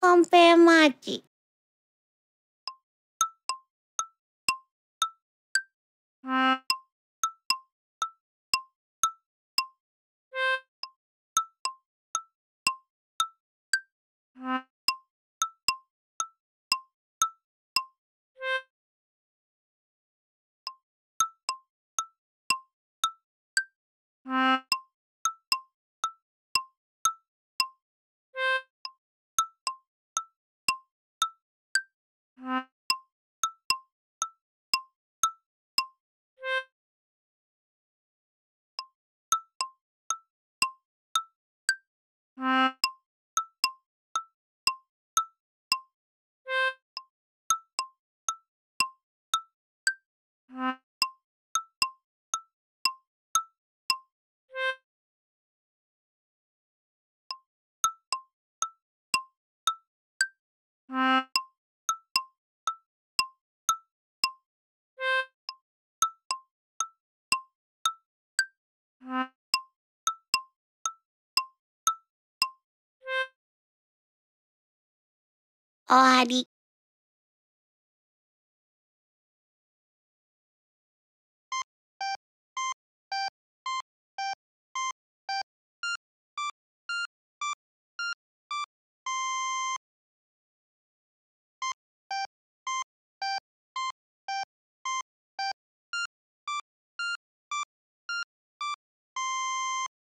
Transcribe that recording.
コンペイマーチ。終わり。